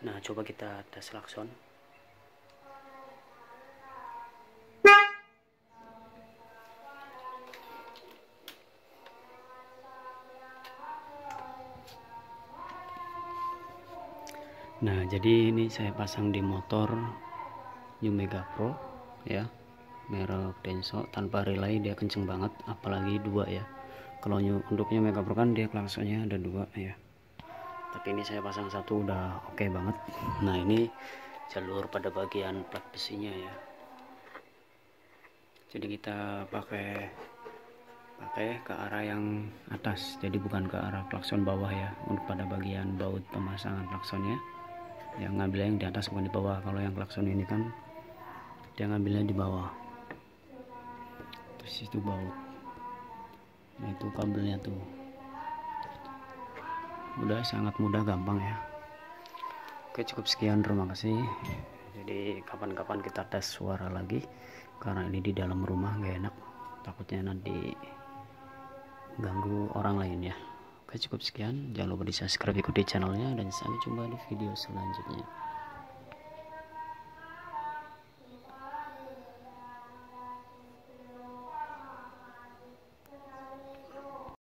nah coba kita tes klakson Nah, jadi ini saya pasang di motor New Mega Pro ya. Merek Denso tanpa relay dia kenceng banget apalagi dua ya. Kalau untuk New Mega Pro kan dia klaksonnya ada dua ya. Tapi ini saya pasang satu udah oke okay banget. Nah, ini jalur pada bagian plat besinya ya. Jadi kita pakai pakai ke arah yang atas. Jadi bukan ke arah klakson bawah ya untuk pada bagian baut pemasangan klaksonnya. Yang ngambilnya yang di atas bukan di bawah. Kalau yang klakson ini kan dia ngambilnya di bawah. Terus itu baut. Nah itu kabelnya tuh udah sangat mudah gampang ya. Oke cukup sekian terima kasih. Jadi kapan-kapan kita tes suara lagi karena ini di dalam rumah gak enak. Takutnya nanti ganggu orang lain ya. Oke cukup sekian, jangan lupa di subscribe ikuti channelnya dan sampai jumpa di video selanjutnya.